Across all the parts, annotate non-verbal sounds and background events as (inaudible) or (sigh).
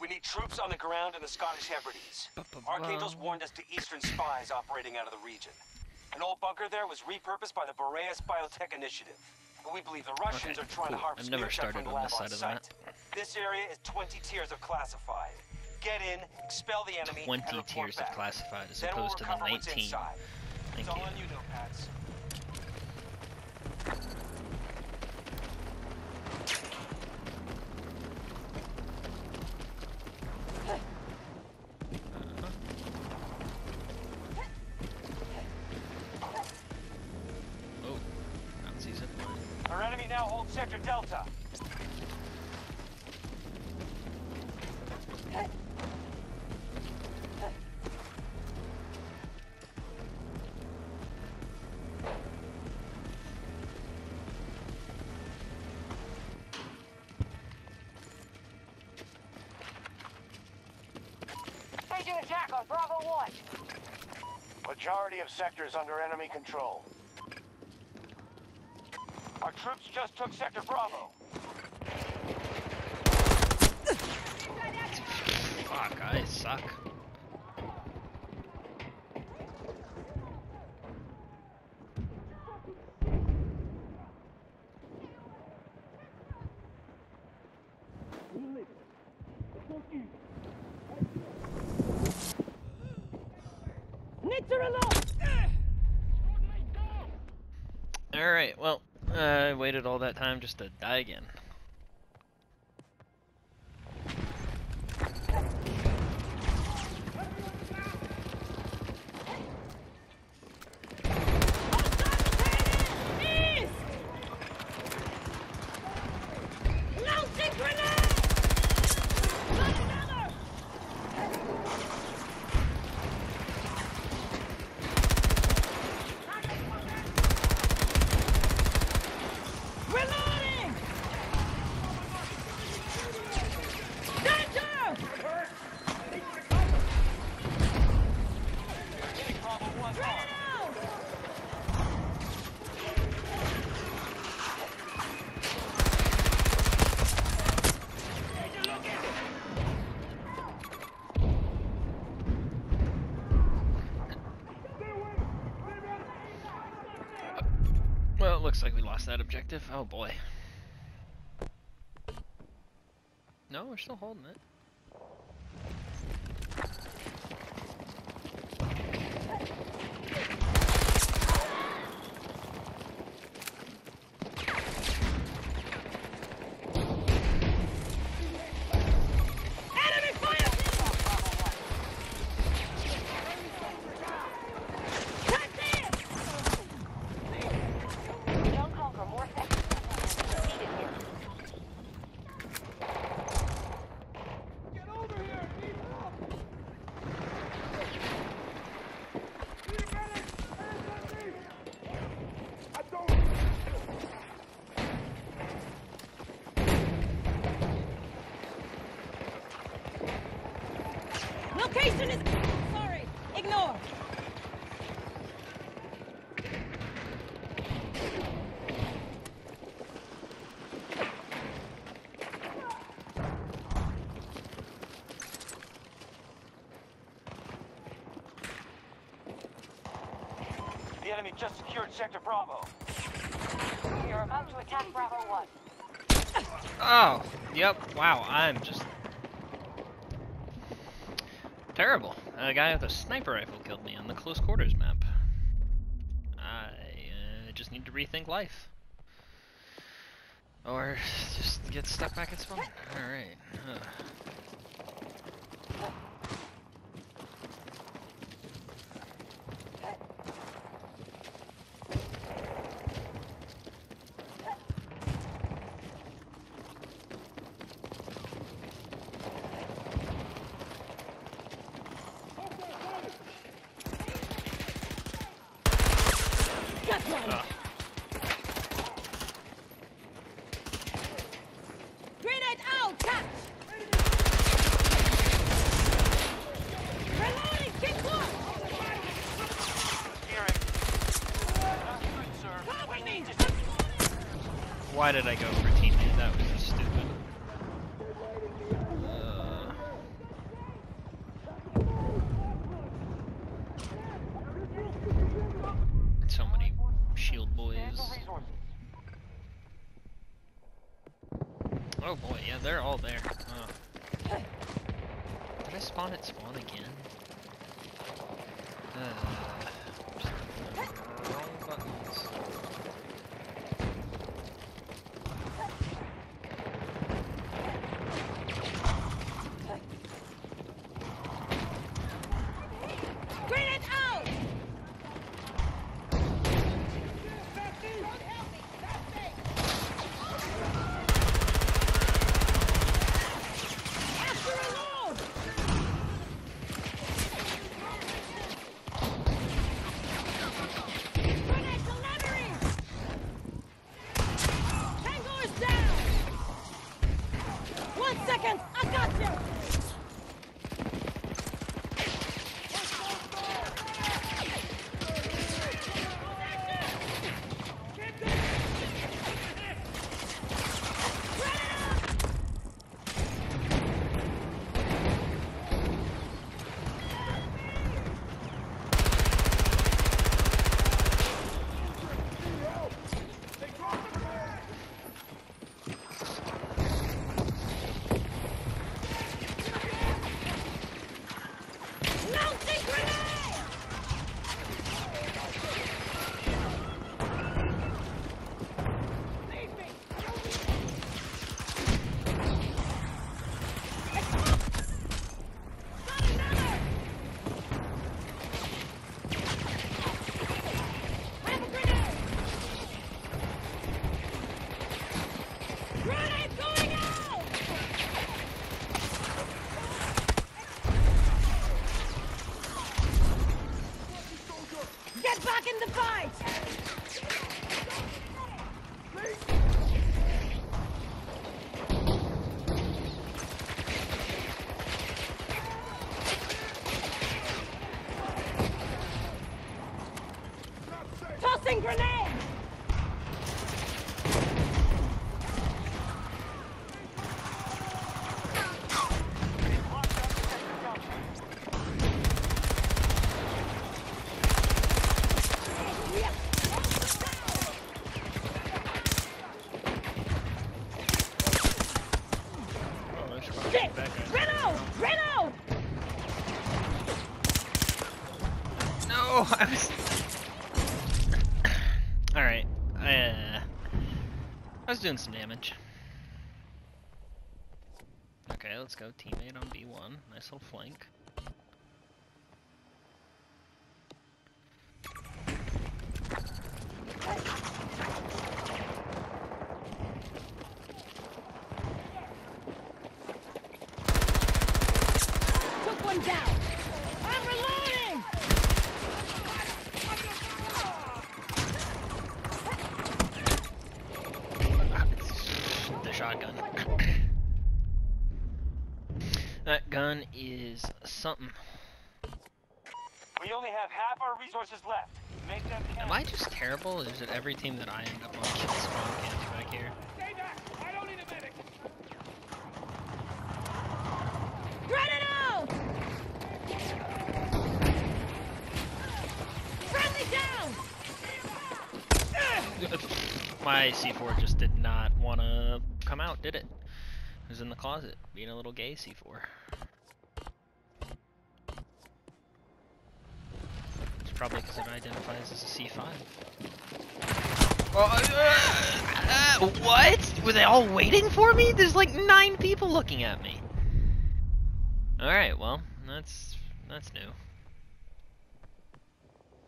We need troops on the ground in the Scottish Hebrides. Archangel's warned us to Eastern spies operating out of the region. An old bunker there was repurposed by the Boreas Biotech Initiative. We believe the Russians Okay, are trying cool. to harvest I've never tech from started the on lab this on side of site. that. This area is 20 tiers of classified. Get in, expel the enemy, 20 and tiers of back. classified as Then we'll opposed to the 19. inside. Thank it's you. Sector Delta. Staging attack on Bravo 1. Majority of sectors under enemy control. Our troops just took Sector Bravo. Fuck, I suck. Alright, well, I waited all that time just to die again. It looks like we lost that objective. Oh boy. No, we're still holding it. Enemy just secured Sector Bravo. We are about to attack Bravo 1. Oh, yep. Wow, I'm just terrible. A guy with a sniper rifle killed me on the close quarters map. I uh, just need to rethink life, or just get stuck back at spawn. All right. Huh. Why did I go for teammate? That was just stupid. Uh... So many shield boys. Oh boy, yeah, they're all there. Oh. Did I spawn at spawn again? Uh... doing some damage. Okay, let's go. Teammate on B1. Nice little flank. Took one down! I'm reloading! The shotgun. that gun is something. We only have half left. Make them count. Am I just terrible? Is it every team that I end up on kill spawn camps back here? Stay back! I don't need a medic! Grenade out! Friendly down! (laughs) My C4 just did not want to come out, did it? It was in the closet, being a little gay C4. Probably because it identifies as a C5. Oh, uh, uh, what? Were they all waiting for me? There's like nine people looking at me. All right, well, that's that's new.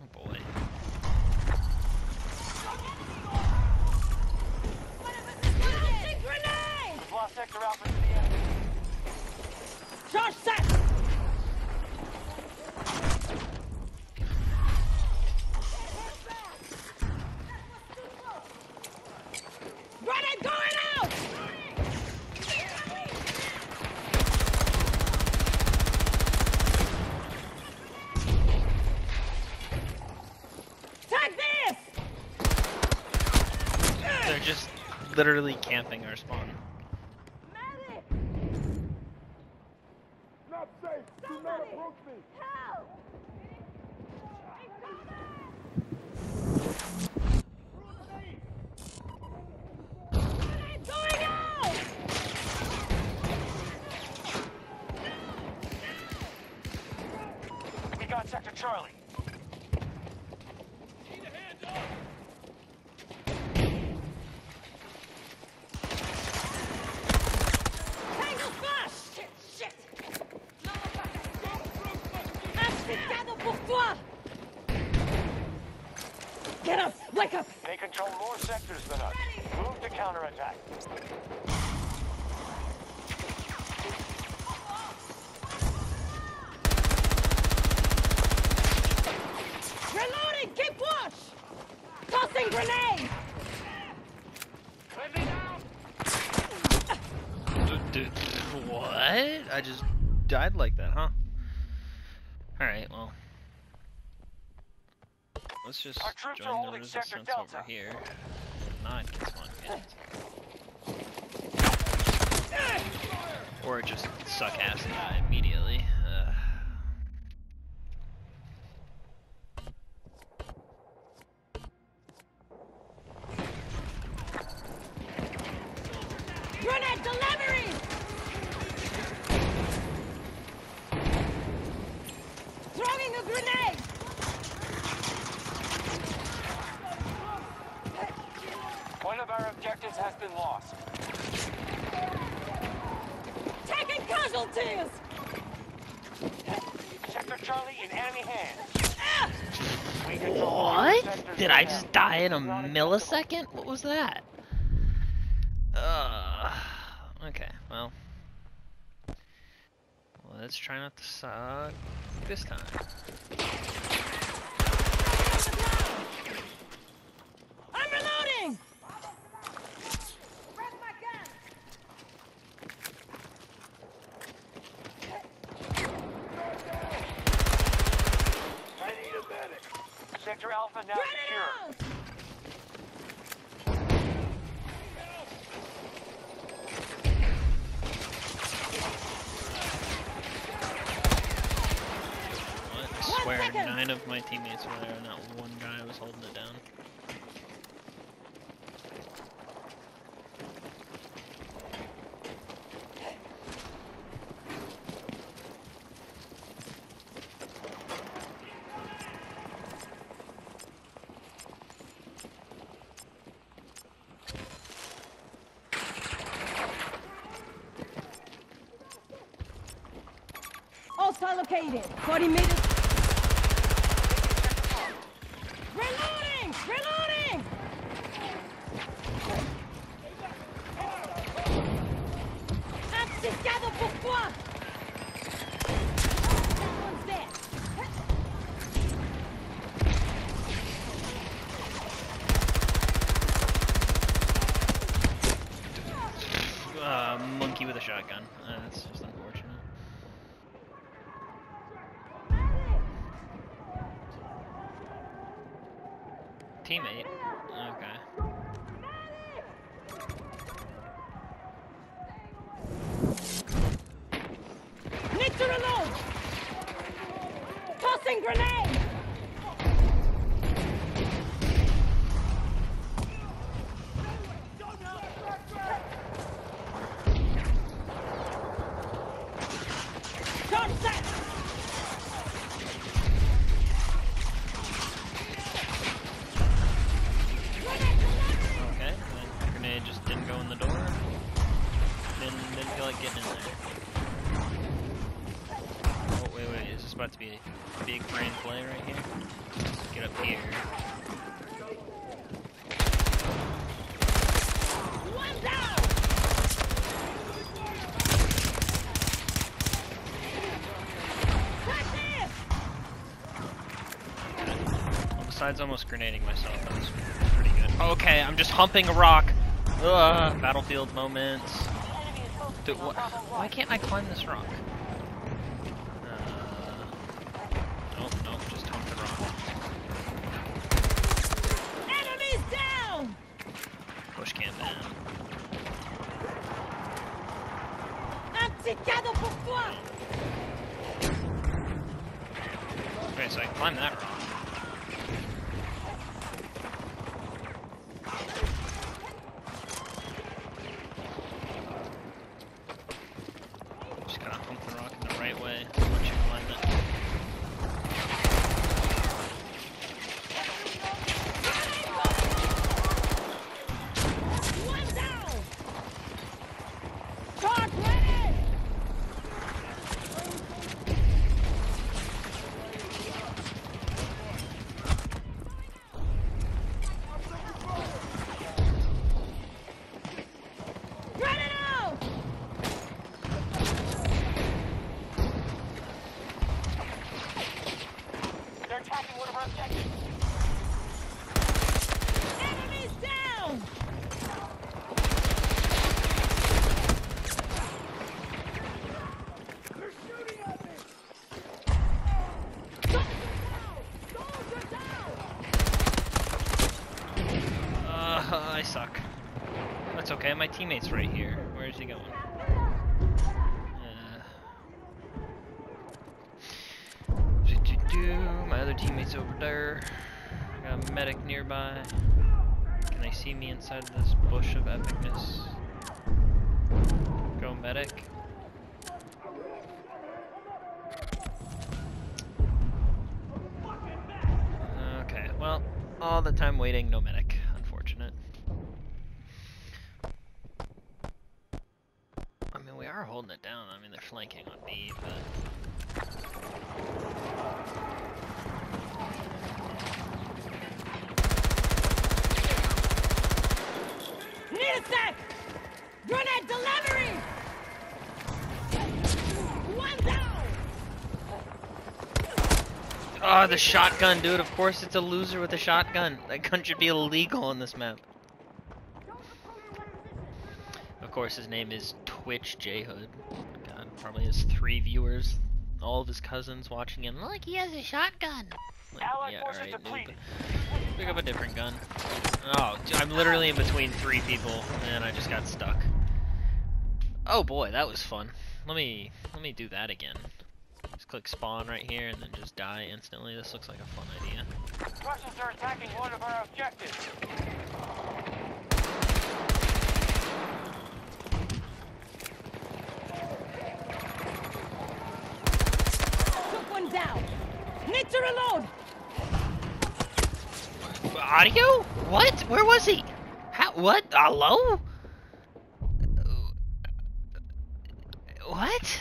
Oh boy. Mounting grenade! Lost sector alpha to the enemy. Charge set! Grenade going out! Tag this! They're just literally camping our spawn. Medic! Not safe. Do not approach me. Help! Grenade going out! Sector Charlie. Tango flash! Shit, shit! Asficado pour toi! Get up! Wake up! They control more sectors than us. Move to counterattack. Reloading! Keep watch! Tossing grenade! D- d- what? I just died like that, huh? Alright, well. Let's just Our troops are join the holding Sector resistance over Delta. here. Not against one hit. Or just suck ass and die immediately. Uh, Grenade delivery! Throwing a grenade! One of our objectives has been lost. Taking casualties! Sector Charlie in enemy hands. Ah! We control what? Did I just die in a millisecond? What was that? Uh, okay, well. Let's try not to suck this time. I'm reloading! I need a medic. Sector Alpha now Grenade secure. out! What? I One swear, nine of my teammates were there, and not one guy was holding it down. Hostile located. 40 meters. Reloading! Reloading! Asficado pour toi! That one's dead. Uh, monkey with a shotgun. Uh, that's just unfortunate. Teammate. Besides almost grenading myself, that was pretty good. Okay, I'm just humping a rock. Ugh, battlefield moments. Dude, wh- why can't I climb this rock? Uh, nope, nope, just hump the rock. Enemies down! Push camp in. Asficado pour toi! Okay, so I can climb that rock. Just gotta hump the rock in the right way once you climb it. Enemies down! They're shooting at me! Soldier down! Uh, I suck. That's okay, my teammate's right here. Where is he going? Teammate's over there. I got a medic nearby. Can they see me inside this bush of epicness? Go medic. Okay, well, all the time waiting, no medic. Unfortunate. I mean, we are holding it down. I mean, they're flanking on me, but... Need a sec! Grenade delivery! One down! Oh, the shotgun, dude. Of course it's a loser with a shotgun. That gun should be illegal on this map. Of course, his name is Twitch J Hood. God, probably has three viewers. All of his cousins watching him. Look, he has a shotgun. Like, yeah, alright, noob. Pick up a different gun. Oh, I'm literally in between three people, and I just got stuck. Oh boy, that was fun. Let me let me do that again. Just click spawn right here, and then just die instantly. This looks like a fun idea. Russians are attacking one of our objectives. Took one down! Need to reload! Audio? What? Where was he? How? What? Hello? What?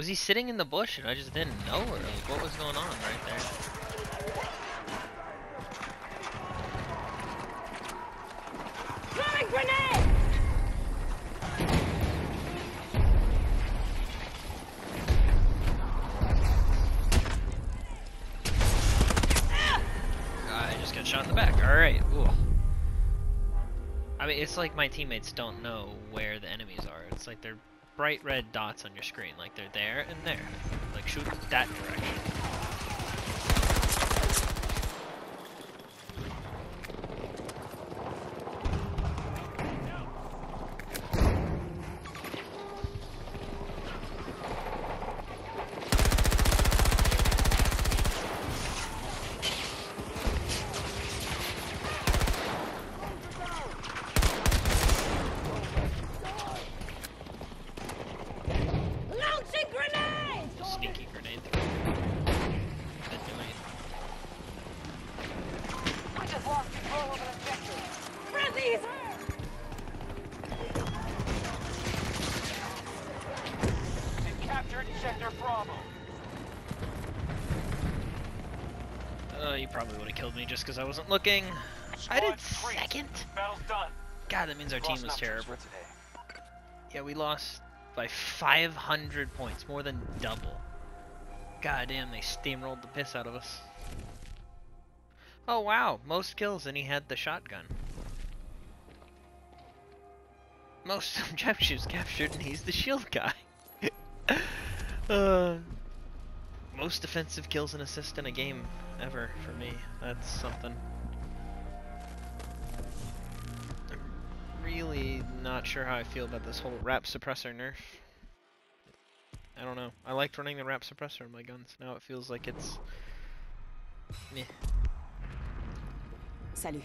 Was he sitting in the bush and I just didn't know, or like, what was going on right there? Throwing grenade! Ah! I just got shot in the back. All right. Ooh. I mean, it's like my teammates don't know where the enemies are. It's like they're bright red dots on your screen. Like they're there and there. Like shoot that direction. Probably would have killed me just because I wasn't looking. I did second. Done. God, that means our team was terrible. Yeah, we lost by 500 points, more than double. God damn, they steamrolled the piss out of us. Oh wow, most kills and he had the shotgun. Most (laughs) objectives captured and he's the shield guy. (laughs) uh, most defensive kills and assists in a game ever for me. That's something. I'm really not sure how I feel about this whole rap suppressor nerf. I don't know. I liked running the rap suppressor on my guns. Now it feels like it's meh. Salut.